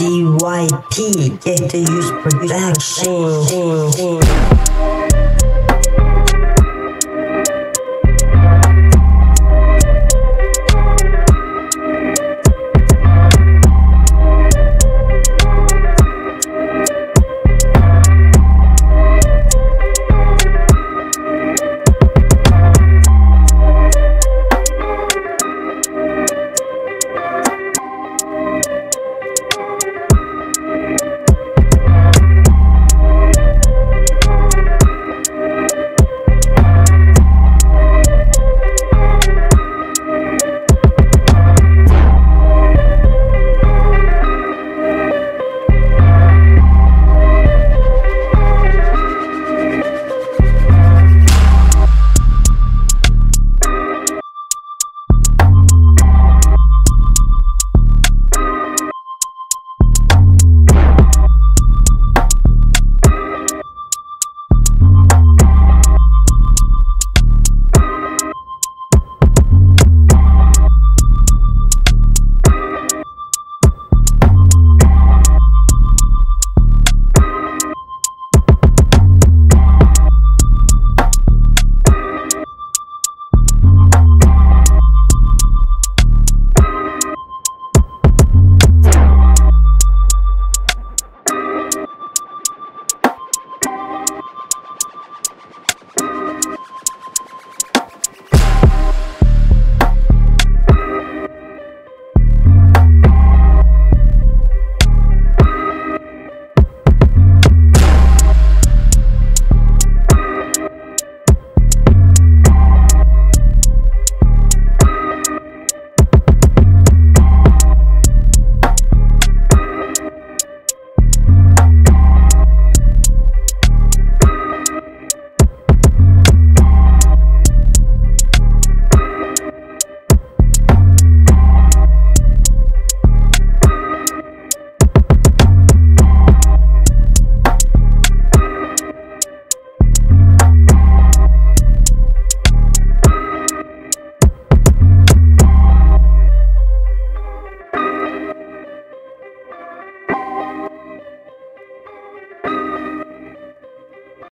DYP, get to use production.